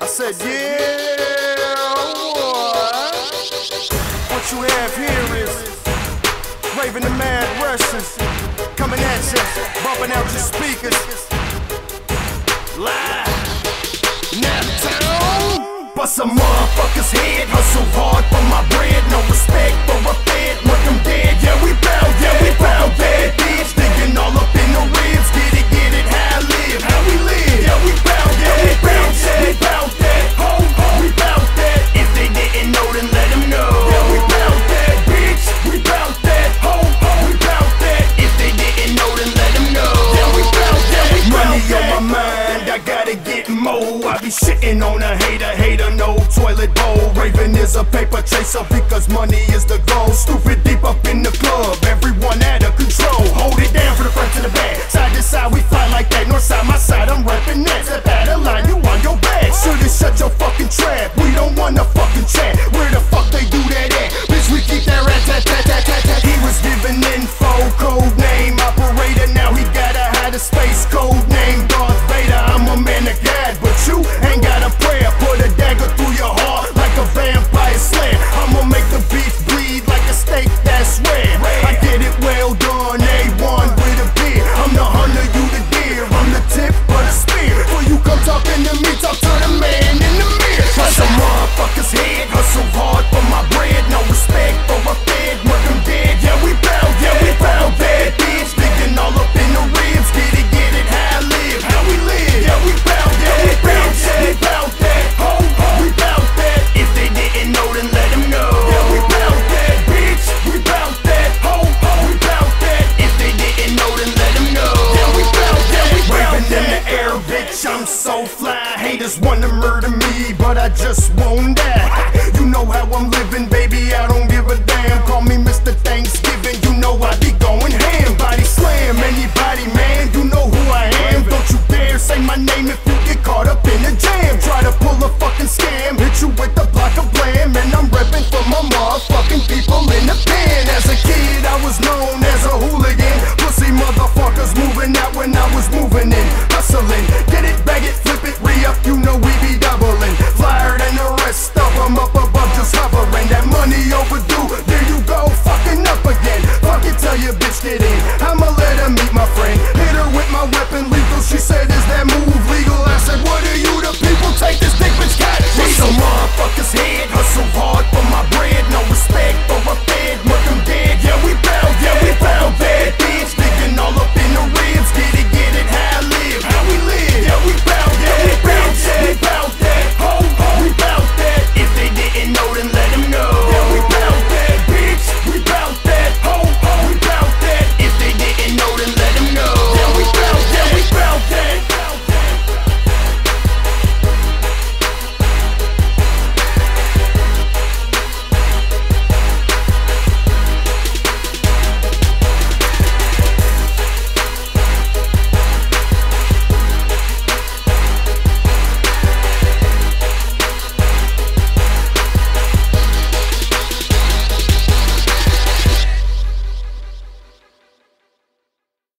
I said, yeah, boy. What you have here is Raven the Mad Russians coming at you, bumping out your speakers. Live, Naptown. Bust a motherfucker's head, hustle hard for my bread, no respect for be shitting on a hater, hater, no toilet bowl. Raven is a paper chaser because money is the goal. Stupid deep up in the club, everyone at to me, but I just won't die. You know how I'm living, baby, I don't give a damn. Call me Mr. Thanksgiving, you know